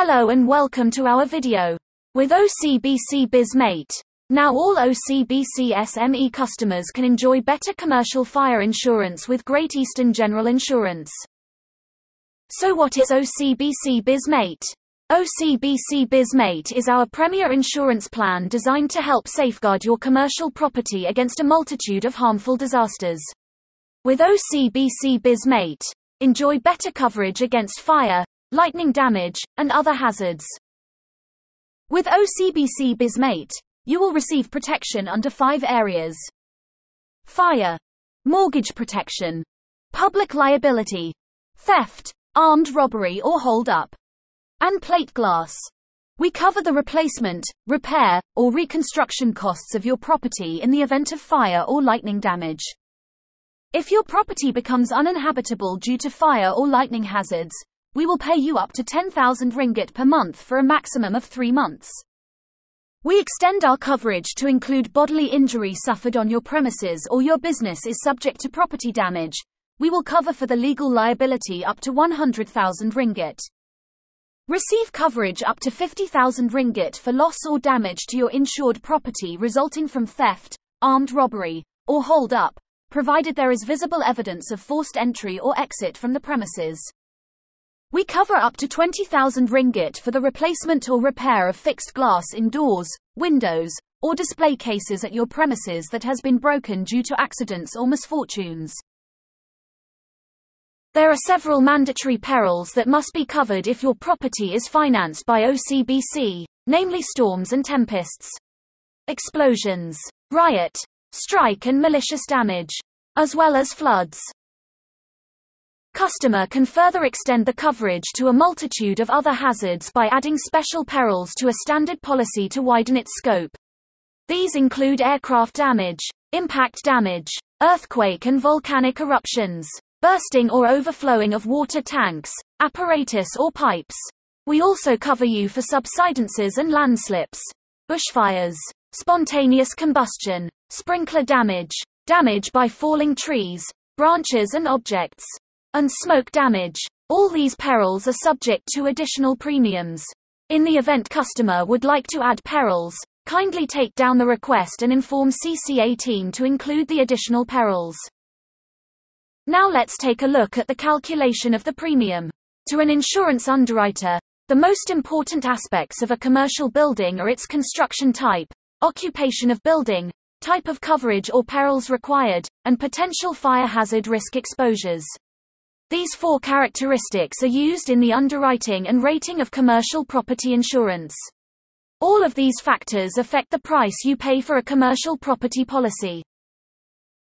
Hello and welcome to our video. With OCBC BizMate. Now all OCBC SME customers can enjoy better commercial fire insurance with Great Eastern General Insurance. So what is OCBC BizMate? OCBC BizMate is our premier insurance plan designed to help safeguard your commercial property against a multitude of harmful disasters. With OCBC BizMate, enjoy better coverage against fire, lightning damage, and other hazards. With OCBC BizMate, you will receive protection under five areas. Fire. Mortgage protection. Public liability. Theft, armed robbery or hold up. And plate glass. We cover the replacement, repair, or reconstruction costs of your property in the event of fire or lightning damage. If your property becomes uninhabitable due to fire or lightning hazards, we will pay you up to 10,000 ringgit per month for a maximum of three months. We extend our coverage to include bodily injury suffered on your premises or your business is subject to property damage. We will cover for the legal liability up to 100,000 ringgit. Receive coverage up to 50,000 ringgit for loss or damage to your insured property resulting from theft, armed robbery, or hold up, provided there is visible evidence of forced entry or exit from the premises. We cover up to 20,000 ringgit for the replacement or repair of fixed glass in doors, windows, or display cases at your premises that has been broken due to accidents or misfortunes. There are several mandatory perils that must be covered if your property is financed by OCBC, namely storms and tempests, explosions, riot, strike and malicious damage, as well as floods. Customer can further extend the coverage to a multitude of other hazards by adding special perils to a standard policy to widen its scope. These include aircraft damage, impact damage, earthquake and volcanic eruptions, bursting or overflowing of water tanks, apparatus or pipes. We also cover you for subsidences and landslips, bushfires, spontaneous combustion, sprinkler damage, damage by falling trees, branches and objects, and smoke damage. All these perils are subject to additional premiums. In the event customer would like to add perils, kindly take down the request and inform CCA team to include the additional perils. Now let's take a look at the calculation of the premium. To an insurance underwriter, the most important aspects of a commercial building are its construction type, occupation of building, type of coverage or perils required, and potential fire hazard risk exposures. These four characteristics are used in the underwriting and rating of commercial property insurance. All of these factors affect the price you pay for a commercial property policy.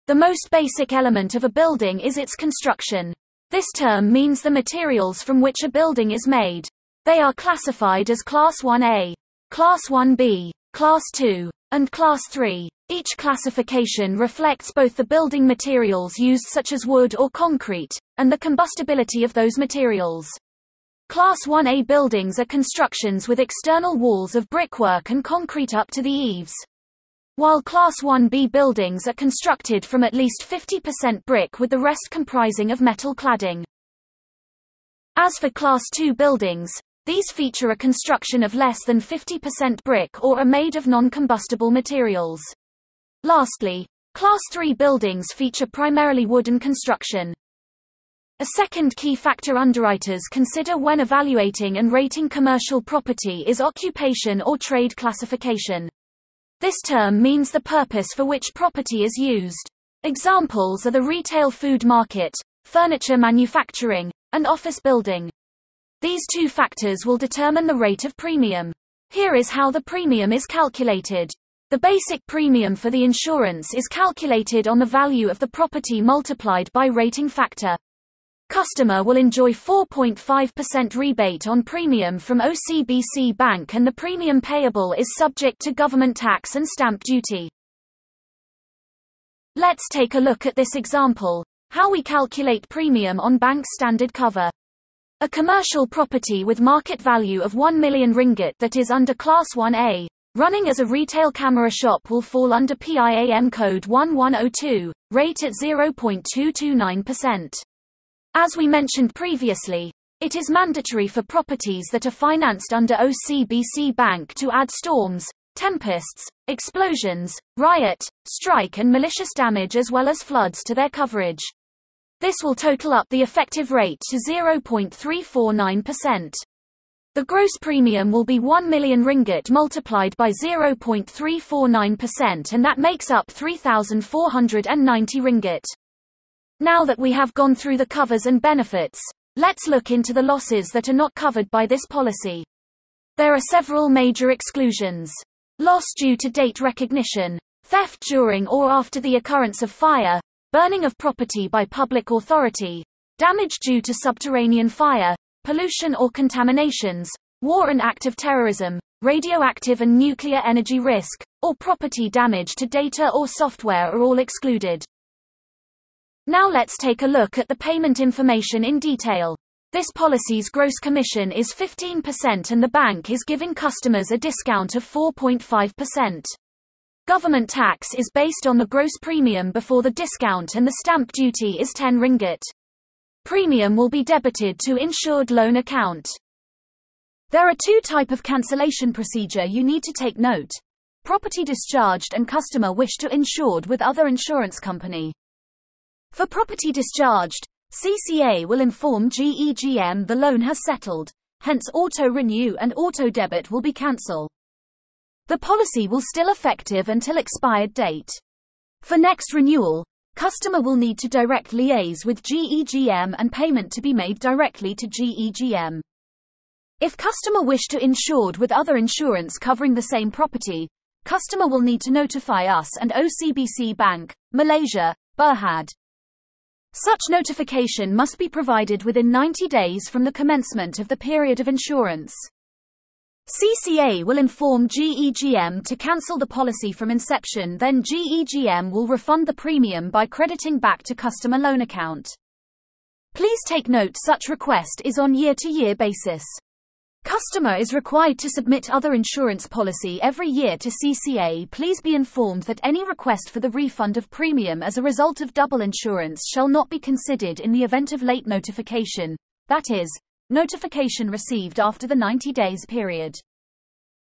The most basic element of a building is its construction. This term means the materials from which a building is made. They are classified as Class 1A, Class 1B, Class 2, and Class 3. Each classification reflects both the building materials used such as wood or concrete, and the combustibility of those materials. Class 1A buildings are constructions with external walls of brickwork and concrete up to the eaves. While Class 1B buildings are constructed from at least 50% brick with the rest comprising of metal cladding. As for Class 2 buildings, these feature a construction of less than 50% brick or are made of non-combustible materials. Lastly, Class 3 buildings feature primarily wooden construction. A second key factor underwriters consider when evaluating and rating commercial property is occupation or trade classification. This term means the purpose for which property is used. Examples are the retail food market, furniture manufacturing, and office building. These two factors will determine the rate of premium. Here is how the premium is calculated. The basic premium for the insurance is calculated on the value of the property multiplied by rating factor. Customer will enjoy 4.5% rebate on premium from OCBC Bank and the premium payable is subject to government tax and stamp duty. Let's take a look at this example, how we calculate premium on bank standard cover. A commercial property with market value of 1 million ringgit that is under Class 1A, running as a retail camera shop will fall under PIAM code 1102, rate at 0.229%. As we mentioned previously, it is mandatory for properties that are financed under OCBC Bank to add storms, tempests, explosions, riot, strike and malicious damage as well as floods to their coverage. This will total up the effective rate to 0.349%. The gross premium will be 1 million ringgit multiplied by 0.349% and that makes up 3,490 ringgit. Now that we have gone through the covers and benefits, let's look into the losses that are not covered by this policy. There are several major exclusions. Loss due to date recognition, theft during or after the occurrence of fire, burning of property by public authority, damage due to subterranean fire, pollution or contaminations, war and active terrorism, radioactive and nuclear energy risk, or property damage to data or software are all excluded. Now let's take a look at the payment information in detail. This policy's gross commission is 15% and the bank is giving customers a discount of 4.5%. Government tax is based on the gross premium before the discount and the stamp duty is 10 ringgit. Premium will be debited to insured loan account. There are two type of cancellation procedure you need to take note. Property discharged and customer wish to insured with other insurance company. For property discharged, CCA will inform GEGM the loan has settled, hence auto-renew and auto-debit will be cancel. The policy will still effective until expired date. For next renewal, customer will need to direct liaise with GEGM and payment to be made directly to GEGM. If customer wish to insured with other insurance covering the same property, customer will need to notify us and OCBC Bank, Malaysia, Berhad. Such notification must be provided within 90 days from the commencement of the period of insurance. CCA will inform GEGM to cancel the policy from inception then GEGM will refund the premium by crediting back to customer loan account. Please take note such request is on year-to-year basis. Customer is required to submit other insurance policy every year to CCA. Please be informed that any request for the refund of premium as a result of double insurance shall not be considered in the event of late notification, that is, notification received after the 90 days period.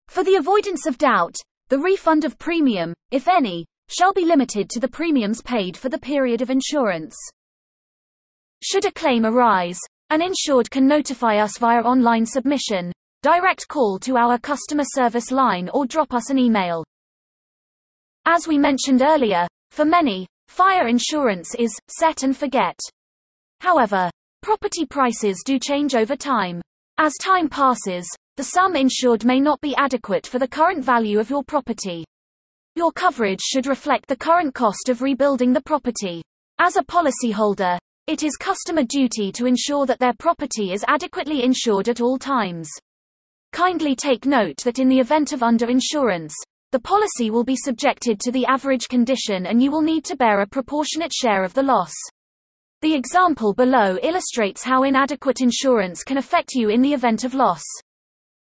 For the avoidance of doubt, the refund of premium, if any, shall be limited to the premiums paid for the period of insurance. Should a claim arise, an insured can notify us via online submission, direct call to our customer service line or drop us an email. As we mentioned earlier, for many, fire insurance is set and forget. However, property prices do change over time. As time passes, the sum insured may not be adequate for the current value of your property. Your coverage should reflect the current cost of rebuilding the property. As a policyholder, it is customer duty to ensure that their property is adequately insured at all times. Kindly take note that in the event of underinsurance, the policy will be subjected to the average condition and you will need to bear a proportionate share of the loss. The example below illustrates how inadequate insurance can affect you in the event of loss.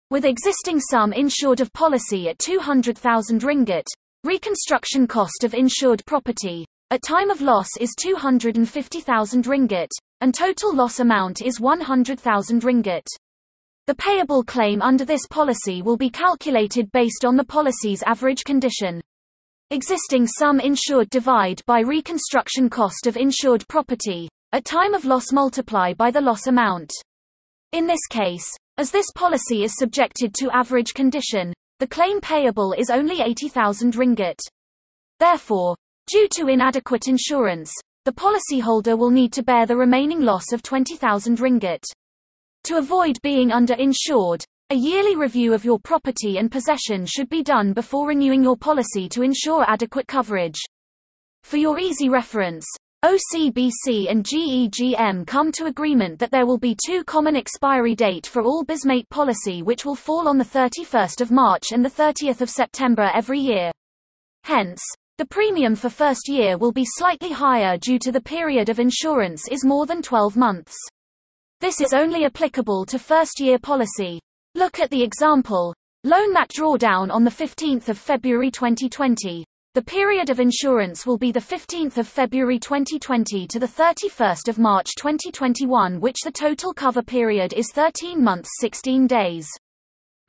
With existing sum insured of policy at 200,000 ringgit, reconstruction cost of insured property, at time of loss is 250,000 ringgit, and total loss amount is 100,000 ringgit. The payable claim under this policy will be calculated based on the policy's average condition. Existing sum insured divide by reconstruction cost of insured property, at time of loss multiply by the loss amount. In this case, as this policy is subjected to average condition, the claim payable is only 80,000 ringgit. Therefore, Due to inadequate insurance, the policyholder will need to bear the remaining loss of 20,000 ringgit. To avoid being underinsured, a yearly review of your property and possession should be done before renewing your policy to ensure adequate coverage. For your easy reference, OCBC and GEGM come to agreement that there will be two common expiry date for all BizMate policy which will fall on the 31st of March and the 30th of September every year. Hence, the premium for first year will be slightly higher due to the period of insurance is more than 12 months. This is only applicable to first year policy. Look at the example. Loan that drawdown on the 15th of February 2020. The period of insurance will be the 15th of February 2020 to the 31st of March 2021 which the total cover period is 13 months 16 days.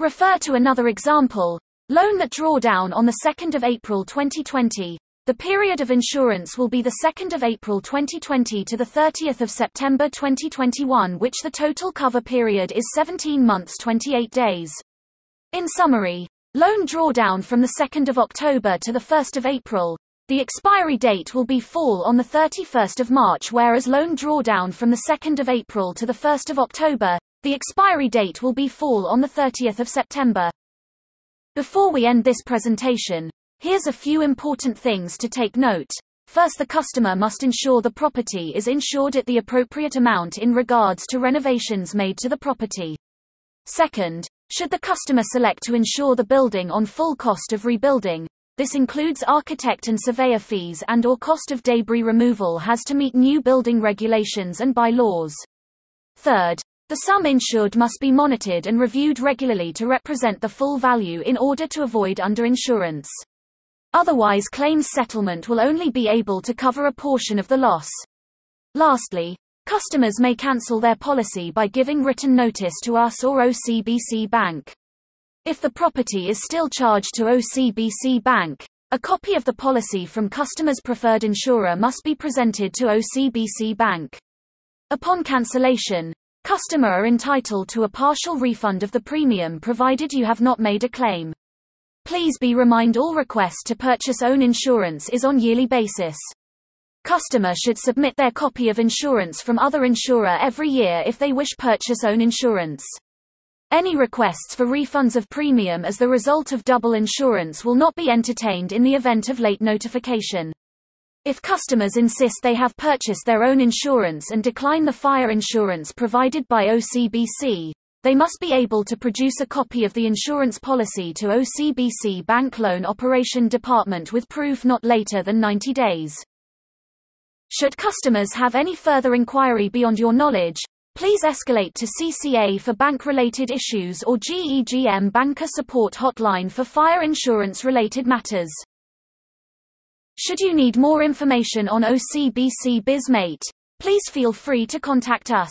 Refer to another example. Loan that drawdown on the 2nd of April 2020. The period of insurance will be the 2nd of April 2020 to the 30th of September 2021 which the total cover period is 17 months 28 days. In summary, Loan drawdown from the 2nd of October to the 1st of April. The expiry date will be fall on the 31st of March whereas loan drawdown from the 2nd of April to the 1st of October, the expiry date will be fall on the 30th of September. Before we end this presentation, here's a few important things to take note. First, the customer must ensure the property is insured at the appropriate amount in regards to renovations made to the property. Second, should the customer select to insure the building on full cost of rebuilding, this includes architect and surveyor fees and or cost of debris removal has to meet new building regulations and bylaws. Third, the sum insured must be monitored and reviewed regularly to represent the full value in order to avoid underinsurance. Otherwise claims settlement will only be able to cover a portion of the loss. Lastly, Customers may cancel their policy by giving written notice to us or OCBC Bank. If the property is still charged to OCBC Bank, a copy of the policy from customer's preferred insurer must be presented to OCBC Bank. Upon cancellation, customer are entitled to a partial refund of the premium provided you have not made a claim. Please be reminded all requests to purchase own insurance is on yearly basis. Customer should submit their copy of insurance from other insurer every year if they wish purchase own insurance. Any requests for refunds of premium as the result of double insurance will not be entertained in the event of late notification. If customers insist they have purchased their own insurance and decline the fire insurance provided by OCBC, they must be able to produce a copy of the insurance policy to OCBC Bank Loan Operation Department with proof not later than 90 days. Should customers have any further inquiry beyond your knowledge, please escalate to CCA for bank-related issues or GEGM Banker Support Hotline for fire insurance-related matters. Should you need more information on OCBC BizMate, please feel free to contact us.